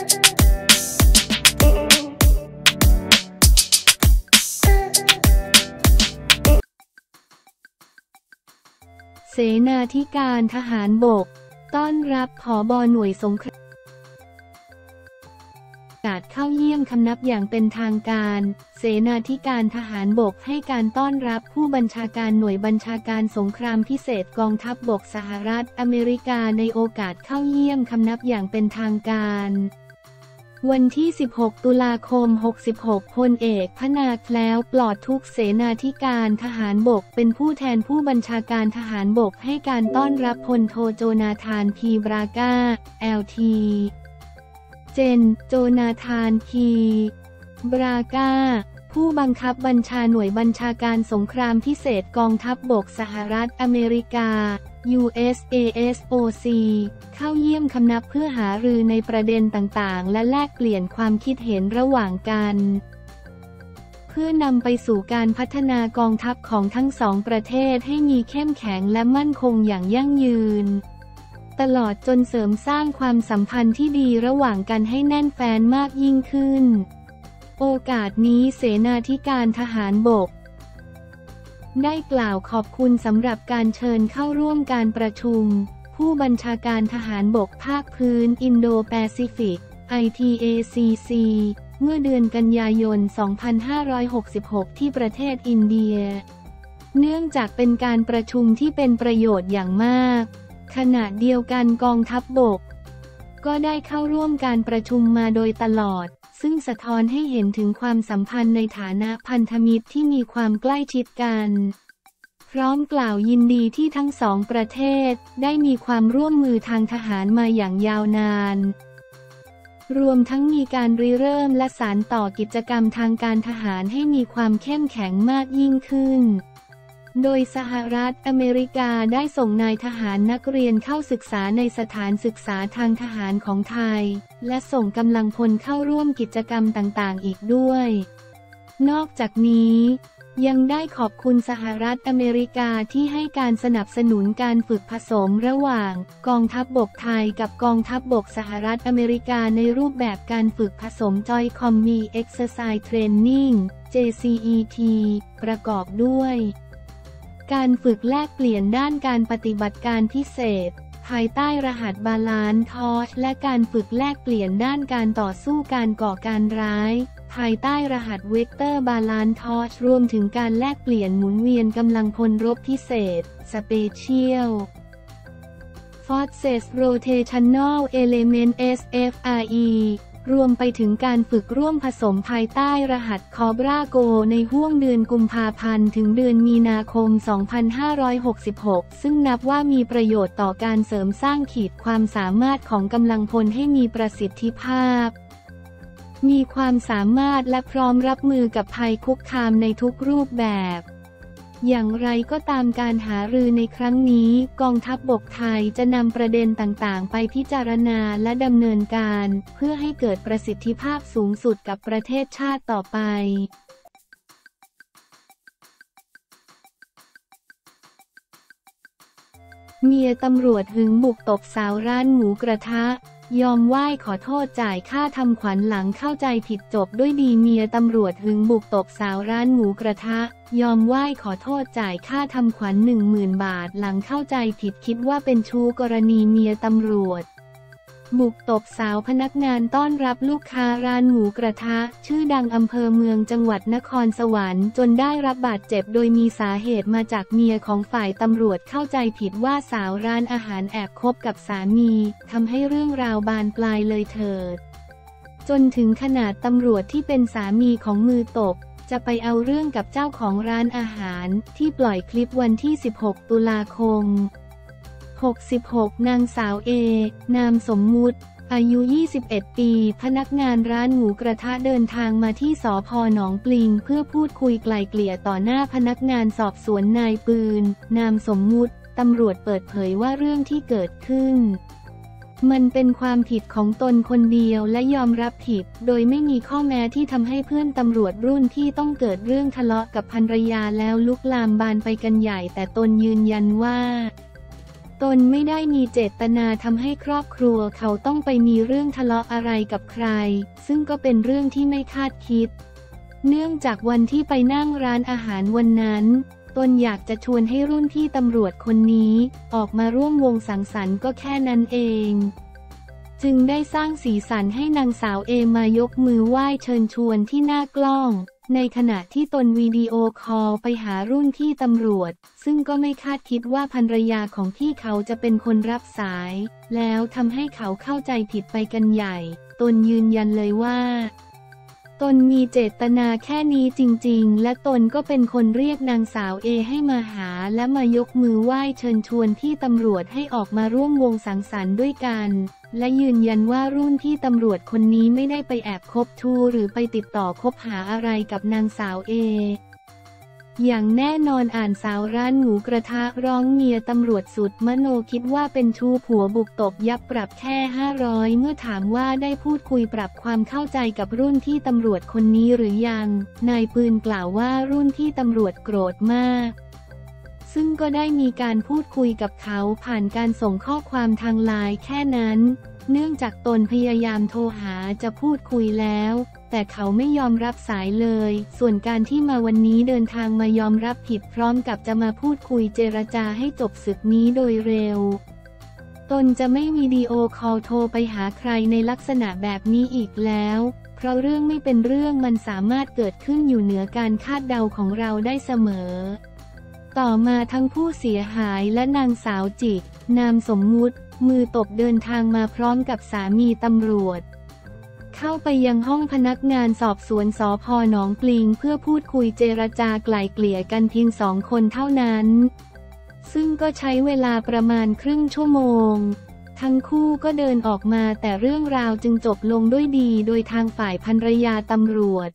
เสนาธิการทหารบก ต้อนรับผอบอหน่วยสงครามกาศเข้าเยี่ยมคำนับอย่างเป็นทางการ เสนาธิการทหารบกให้การต้อนรับผู้บัญชาการหน่วยบัญชาการสงครามพิเศษกองทัพบบกสหรัฐอเมริกาในโอกาสเข้าเยี่ยมคำนับอย่างเป็นทางการ วันที่ 16 ตุลาคม 66 พลเอกพนาคแล้วปลอดทุกเสนาธิการทหารบก เป็นผู้แทนผู้บัญชาการทหารบกให้การต้อนรับพลโทโจนาธานพีบราก้า LT เจน โจนาธานพีบราก้า ผู้บังคับบัญชาหน่วยบัญชาการสงครามพิเศษกองทัพบบกสหรัฐอเมริกา USASOC เข้าเยี่ยมคำนับเพื่อหารือในประเด็นต่างๆ และแลกเปลี่ยนความคิดเห็นระหว่างกัน เพื่อนำไปสู่การพัฒนากองทัพของทั้งสองประเทศให้มีเข้มแข็งและมั่นคงอย่างยั่งยืน ตลอดจนเสริมสร้างความสัมพันธ์ที่ดีระหว่างกันให้แน่นแฟนมากยิ่งขึ้น โอกาสนี้เสนาธิการทหารบก ได้กล่าวขอบคุณสำหรับการเชิญเข้าร่วมการประชุม ผู้บัญชาการทหารบกภาคพื้นอินโดแปซิฟิก ITACC เมื่อเดือนกันยายน 2566 ที่ประเทศอินเดีย เนื่องจากเป็นการประชุมที่เป็นประโยชน์อย่างมาก ขณะเดียวกันกองทัพบบก ก็ได้เข้าร่วมการประชุมมาโดยตลอด ซึ่งสะท้อนให้เห็นถึงความสัมพันธ์ในฐานะพันธมิตรที่มีความใกล้ชิดกัน พร้อมกล่าวยินดีที่ทั้งสองประเทศได้มีความร่วมมือทางทหารมาอย่างยาวนาน รวมทั้งมีการริเริ่มและสารต่อกิจกรรมทางการทหารให้มีความเข้มแข็งมากยิ่งขึ้น โดยสหรัฐอเมริกาได้ส่งนายทหารนักเรียนเข้าศึกษาในสถานศึกษาทางทหารของไทย และส่งกำลังพลเข้าร่วมกิจกรรมต่างๆ อีกด้วย นอกจากนี้ยังได้ขอบคุณสหรัฐอเมริกาที่ให้การสนับสนุนการฝึกผสมระหว่าง กองทัพบบกไทยกับกองทัพบบกสหรัฐอเมริกาในรูปแบบการฝึกผสม Joint Combi Exercise Training JCET ประกอบด้วย การฝึกแลกเปลี่ยนด้านการปฏิบัติการพิเศษ ภายใต้รหัสบาลานทอชและการฝึกแลกเปลี่ยนด้านการต่อสู้การก่อการร้าย ภายใต้รหัสเวกเตอร์บาลานทอชรวมถึงการแลกเปลี่ยนหมุนเวียนกำลังพลรบพิเศษ Special Forces Rotational Element SFRE รวมไปถึงการฝึกร่วมผสมภายใต้รหัสคอบราโกในห้วงเดือนกุมภาพันธ์ถึงเดือนมีนาคม 2566 ซึ่งนับว่ามีประโยชน์ต่อการเสริมสร้างขีดความสามารถของกำลังพลให้มีประสิทธิภาพ มีความสามารถและพร้อมรับมือกับภัยคุกคามในทุกรูปแบบ อย่างไรก็ตามการหารือในครั้งนี้ กองทัพบบกไทยจะนำประเด็นต่างๆ ไปพิจารณาและดำเนินการ เพื่อให้เกิดประสิทธิภาพสูงสุดกับประเทศชาติต่อไปเมียตำรวจหึงบุกตบสาวร้านหมูกระทะ ยอมไหว้ขอโทษจ่ายค่าทำขวัญหลังเข้าใจผิดจบด้วยดีเมียตำรวจหึงบุกตบสาวร้านหมูกระทะ ยอมไหว้ขอโทษจ่ายค่าทำขวัญหนึ่งหมื่นบาทหลังเข้าใจผิดคิดว่าเป็นชู้กรณีเมียตำรวจ บุกตบสาวพนักงานต้อนรับลูกค้าร้านหมูกระทะ ชื่อดังอำเภอเมืองจังหวัดนครสวรรค์จนได้รับบาดเจ็บโดยมีสาเหตุมาจากเมียของฝ่ายตำรวจเข้าใจผิดว่าสาวร้านอาหารแอบคบกับสามีทำให้เรื่องราวบานปลายเลยเถิด จนถึงขนาดตำรวจที่เป็นสามีของมือตบจะไปเอาเรื่องกับเจ้าของร้านอาหารที่ปล่อยคลิปวันที่ 16 ตุลาคม 66 นางสาวเอ นามสมมุติ อายุ 21 ปี พนักงานร้านหมูกระทะเดินทางมาที่สอพอหนองปลิง เพื่อพูดคุยไกล่เกลี่ยต่อหน้าพนักงานสอบสวนนายปืน นามสมมุติ ตำรวจเปิดเผยว่าเรื่องที่เกิดขึ้นมันเป็นความผิดของตนคนเดียวและยอมรับผิด โดยไม่มีข้อแม้ที่ทำให้เพื่อนตำรวจรุ่นที่ต้องเกิดเรื่องทะเลาะกับภรรยาแล้วลุกลามบานไปกันใหญ่แต่ตนยืนยันว่า ตนไม่ได้มีเจตนาทำให้ครอบครัวเขาต้องไปมีเรื่องทะเลาะอะไรกับใคร ซึ่งก็เป็นเรื่องที่ไม่คาดคิด เนื่องจากวันที่ไปนั่งร้านอาหารวันนั้น ตนอยากจะชวนให้รุ่นพี่ตำรวจคนนี้ ออกมาร่วมวงสังสรรค์ก็แค่นั้นเอง จึงได้สร้างสีสันให้นางสาวเอมายกมือไหว้เชิญชวนที่หน้ากล้อง ในขณะที่ตนวิดีโอคอลไปหารุ่นพี่ตำรวจ ซึ่งก็ไม่คาดคิดว่าภรรยาของพี่เขาจะเป็นคนรับสาย แล้วทำให้เขาเข้าใจผิดไปกันใหญ่ ตนยืนยันเลยว่า ตนมีเจตนาแค่นี้จริงๆ และตนก็เป็นคนเรียกนางสาวเอให้มาหาและมายกมือไหว้เชิญชวนที่ตำรวจให้ออกมาร่วมวงสังสรรค์ด้วยกัน และยืนยันว่ารุ่นที่ตำรวจคนนี้ไม่ได้ไปแอบคบชูหรือไปติดต่อคบหาอะไรกับนางสาวเอ อย่างแน่นอนอ่านสาวร้านหมูกระทะร้องเมียตำรวจสุดมโนคิดว่าเป็นชู้ผัวบุกตบยับปรับแค่ 500 เมื่อถามว่าได้พูดคุยปรับความเข้าใจกับรุ่นที่ตำรวจคนนี้หรือยัง นายปืนกล่าวว่ารุ่นที่ตำรวจโกรธมาก ซึ่งก็ได้มีการพูดคุยกับเขาผ่านการส่งข้อความทางไลน์แค่นั้น เนื่องจากตนพยายามโทรหาจะพูดคุยแล้ว แต่เขาไม่ยอมรับสายเลย ส่วนการที่มาวันนี้เดินทางมายอมรับผิดพร้อมกับจะมาพูดคุยเจรจาให้จบศึกนี้โดยเร็ว ตนจะไม่วิดีโอคอลโทรไปหาใครในลักษณะแบบนี้อีกแล้ว เพราะเรื่องไม่เป็นเรื่องมันสามารถเกิดขึ้นอยู่เหนือการคาดเดาของเราได้เสมอ ต่อมาทั้งผู้เสียหายและนางสาวจิกนามสมมุติ มือตบเดินทางมาพร้อมกับสามีตำรวจ เข้าไปยังห้องพนักงานสอบสวนสภหนองปลิง เพื่อพูดคุยเจรจาไกล่เกลี่ยกันเพียงสองคนเท่านั้น ซึ่งก็ใช้เวลาประมาณครึ่งชั่วโมง ทั้งคู่ก็เดินออกมาแต่เรื่องราวจึงจบลงด้วยดีโดยทางฝ่ายภรรยาตำรวจ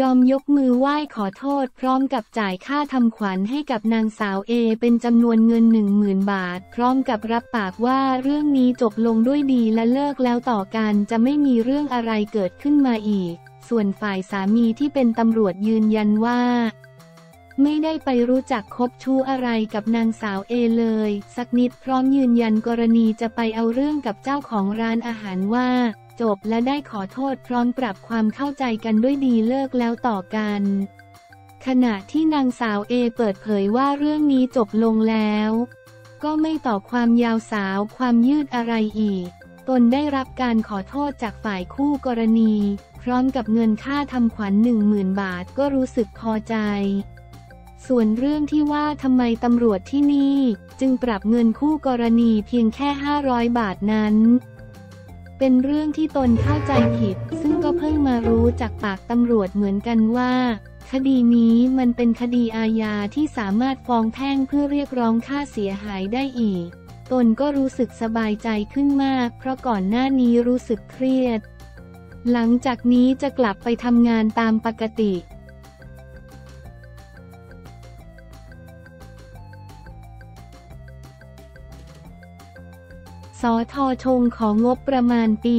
ยอมยกมือไหว้ขอโทษพร้อมกับจ่ายค่าทำขวัญให้กับนางสาวเอเป็นจำนวนเงินหนึ่งหมื่นบาท พร้อมกับรับปากว่าเรื่องนี้จบลงด้วยดีและเลิกแล้วต่อกันจะไม่มีเรื่องอะไรเกิดขึ้นมาอีก ส่วนฝ่ายสามีที่เป็นตำรวจยืนยันว่า ไม่ได้ไปรู้จักคบชู้อะไรกับนางสาวเอเลย สักนิดพร้อมยืนยันกรณีจะไปเอาเรื่องกับเจ้าของร้านอาหารว่า จบและได้ขอโทษพร้อมปรับความเข้าใจกันด้วยดีเลิกแล้วต่อกัน ขณะที่นางสาวเอเปิดเผยว่าเรื่องนี้จบลงแล้ว ก็ไม่ต่อความยาวสาวความยืดอะไรอีก ตนได้รับการขอโทษจากฝ่ายคู่กรณี พร้อมกับเงินค่าทำขวัญหนึ่งหมื่นบาทก็รู้สึกพอใจส่วนเรื่องที่ว่าทำไมตำรวจที่นี่ จึงปรับเงินคู่กรณีเพียงแค่ 500 บาทนั้น เป็นเรื่องที่ตนเข้าใจผิด ซึ่งก็เพิ่งมารู้จากปากตำรวจเหมือนกันว่า คดีนี้มันเป็นคดีอาญาที่สามารถฟ้องแพ่งเพื่อเรียกร้องค่าเสียหายได้อีก ตนก็รู้สึกสบายใจขึ้นมาก เพราะก่อนหน้านี้รู้สึกเครียด หลังจากนี้จะกลับไปทำงานตามปกติ ทอชงของงบประมาณปี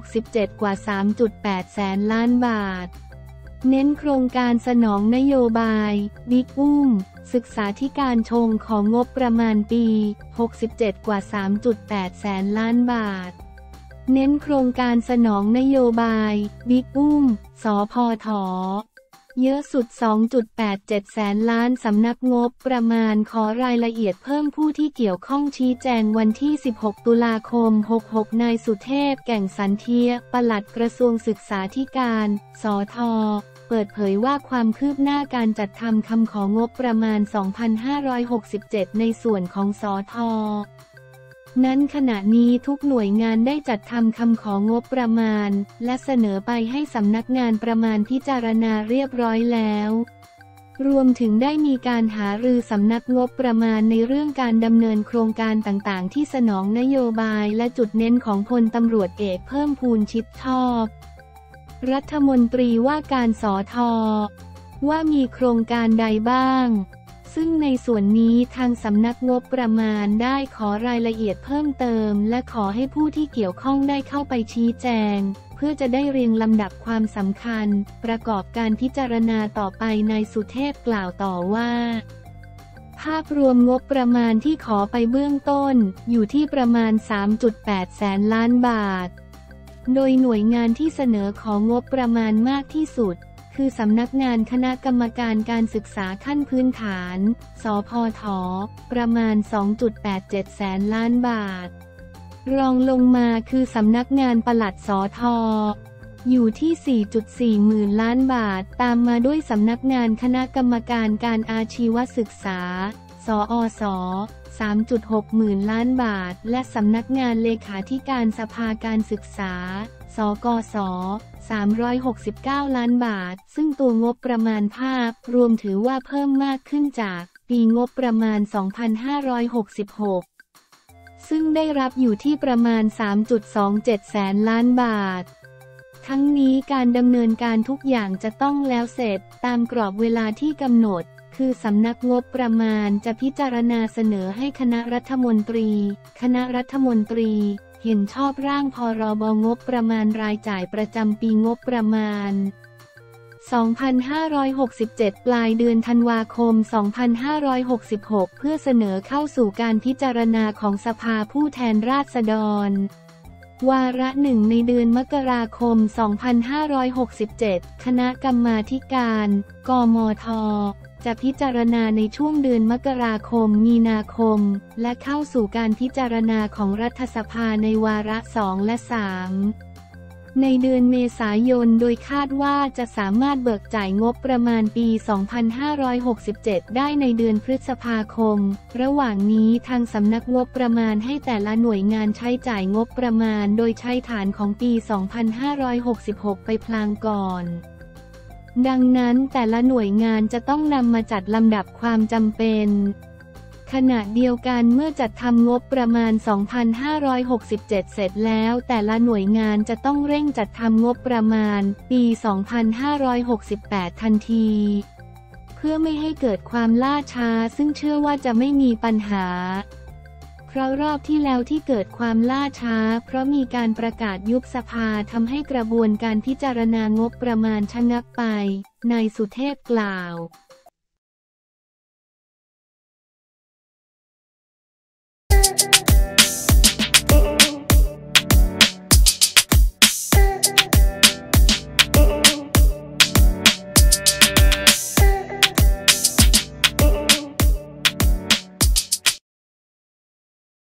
67 กว่า 3.8 แสนล้านบาท เน้นโครงการสนองนโยบายบิ๊กอุ้ม ศึกษาธิการชงของงบประมาณปี 67 กว่า 3.8 แสนล้านบาท เน้นโครงการสนองนโยบายบิ๊กอุ้มสพท เยอะสุด 2.87 แสนล้านสำนักงบประมาณขอรายละเอียดเพิ่มผู้ที่เกี่ยวข้องชี้แจงวันที่ 16 ตุลาคม 66 นายสุเทพแก่งสันเทีย ปลัดกระทรวงศึกษาธิการ สทเปิดเผยว่าความคืบหน้าการจัดทำคำของบประมาณ 2,567 ในส่วนของสท นั้นขณะนี้ทุกหน่วยงานได้จัดทำคำของงบประมาณ และเสนอไปให้สำนักงานประมาณพิจารณาเรียบร้อยแล้ว รวมถึงได้มีการหารือสำนักงบประมาณในเรื่องการดำเนินโครงการต่างๆ ที่สนองนโยบายและจุดเน้นของพลตำรวจเอกเพิ่มพูนชิดชอบ รัฐมนตรีว่าการสอทอว่ามีโครงการใดบ้าง ซึ่งในส่วนนี้ทางสำนักงบประมาณได้ขอรายละเอียดเพิ่มเติม และขอให้ผู้ที่เกี่ยวข้องได้เข้าไปชี้แจง เพื่อจะได้เรียงลำดับความสำคัญ ประกอบการพิจารณาต่อไปนายสุเทพกล่าวต่อว่าภาพรวมงบประมาณที่ขอไปเบื้องต้น อยู่ที่ประมาณ 3.8 แสนล้านบาท โดยหน่วยงานที่เสนอของงบประมาณมากที่สุด คือสำนักงานคณะกรรมการการศึกษาขั้นพื้นฐาน สพท ประมาณ 2.87 แสนล้านบาท รองลงมาคือสำนักงานปลัดสอทออยู่ที่ 4.4 หมื่นล้านบาท ตามมาด้วยสำนักงานคณะกรรมการการอาชีวศึกษา สอส3.6 หมื่นล้านบาท และสำนักงานเลขาธิการสภาการศึกษา สกส 369 ล้านบาท ซึ่งตัวงบประมาณภาพ รวมถือว่าเพิ่มมากขึ้นจากปีงบประมาณ 2566 ซึ่งได้รับอยู่ที่ประมาณ 3.27 แสนล้านบาท ทั้งนี้การดำเนินการทุกอย่างจะต้องแล้วเสร็จตามกรอบเวลาที่กำหนดคือสำนักงบประมาณจะพิจารณาเสนอให้คณะรัฐมนตรี คณะรัฐมนตรี เห็นชอบร่างพรบงบประมาณรายจ่ายประจำปีงบประมาณ 2567 ปลายเดือนธันวาคม 2566 เพื่อเสนอเข้าสู่การพิจารณาของสภาผู้แทนราษฎร วาระหนึ่งในเดือนมกราคม 2567 คณะกรรมาการ กมท จะพิจารณาในช่วงเดือนมกราคม มีนาคม และเข้าสู่การพิจารณาของรัฐสภาในวาระสองและสามในเดือนเมษายนโดยคาดว่าจะสามารถเบิกจ่ายงบประมาณปี 2567 ได้ในเดือนพฤษภาคม ระหว่างนี้ทางสำนักงบประมาณให้แต่ละหน่วยงานใช้จ่ายงบประมาณ โดยใช้ฐานของปี 2566 ไปพลางก่อน ดังนั้นแต่ละหน่วยงานจะต้องนำมาจัดลำดับความจำเป็น ขณะเดียวกันเมื่อจัดทำงบประมาณ 2,567 เสร็จแล้ว แต่ละหน่วยงานจะต้องเร่งจัดทำงบประมาณ ปี 2,568 ทันที เพื่อไม่ให้เกิดความล่าช้าซึ่งเชื่อว่าจะไม่มีปัญหา เพราะรอบที่แล้วที่เกิดความล่าช้า เพราะมีการประกาศยุบสภาทำให้กระบวนการพิจารณางบประมาณชะงักไป นายสุเทพกล่าว